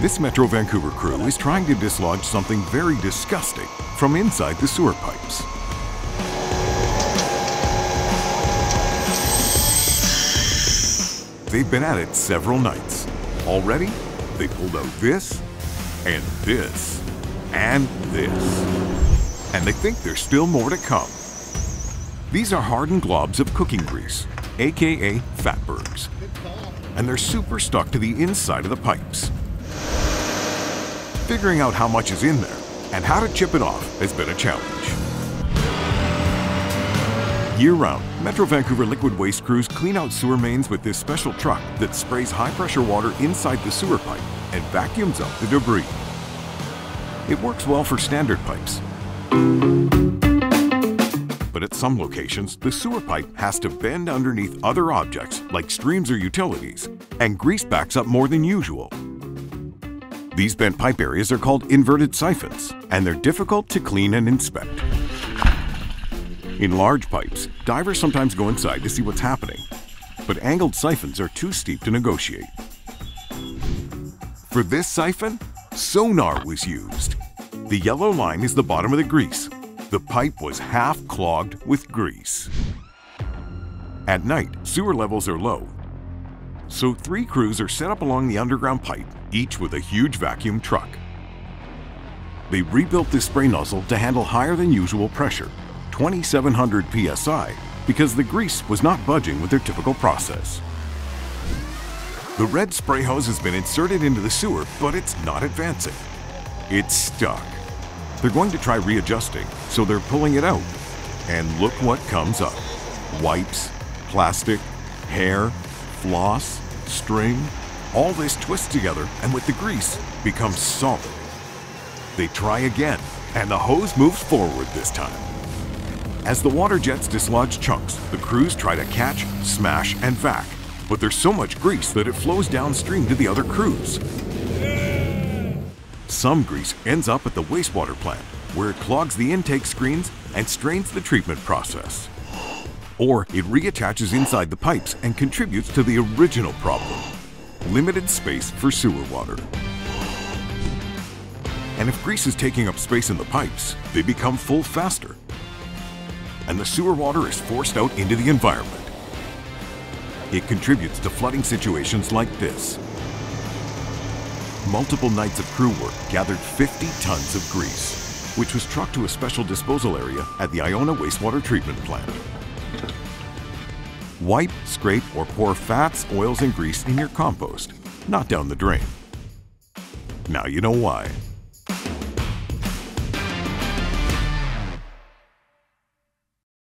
This Metro Vancouver crew is trying to dislodge something very disgusting from inside the sewer pipes. They've been at it several nights. Already, they pulled out this, and this, and this. And they think there's still more to come. These are hardened globs of cooking grease, aka fatbergs. And they're super stuck to the inside of the pipes. Figuring out how much is in there and how to chip it off has been a challenge. Year-round, Metro Vancouver liquid waste crews clean out sewer mains with this special truck that sprays high-pressure water inside the sewer pipe and vacuums out the debris. It works well for standard pipes. But at some locations, the sewer pipe has to bend underneath other objects like streams or utilities, and grease backs up more than usual. These bent pipe areas are called inverted siphons, and they're difficult to clean and inspect. In large pipes, divers sometimes go inside to see what's happening, but angled siphons are too steep to negotiate. For this siphon, sonar was used. The yellow line is the bottom of the grease. The pipe was half clogged with grease. At night, sewer levels are low, so three crews are set up along the underground pipe, each with a huge vacuum truck. They rebuilt this spray nozzle to handle higher than usual pressure 2700 psi because the grease was not budging with their typical process. The red spray hose has been inserted into the sewer, but it's not advancing. It's stuck. They're going to try readjusting, so they're pulling it out. And look what comes up. Wipes, plastic, hair, floss, string, all this twists together and with the grease becomes solid. They try again, and the hose moves forward this time. As the water jets dislodge chunks, the crews try to catch, smash, and vac, but there's so much grease that it flows downstream to the other crews. Some grease ends up at the wastewater plant, where it clogs the intake screens and strains the treatment process. Or it reattaches inside the pipes and contributes to the original problem, limited space for sewer water. And if grease is taking up space in the pipes, they become full faster, and the sewer water is forced out into the environment. It contributes to flooding situations like this. Multiple nights of crew work gathered 50 tons of grease, which was trucked to a special disposal area at the Iona Wastewater Treatment Plant. Wipe, scrape, or pour fats, oils, and grease in your compost, not down the drain. Now you know why.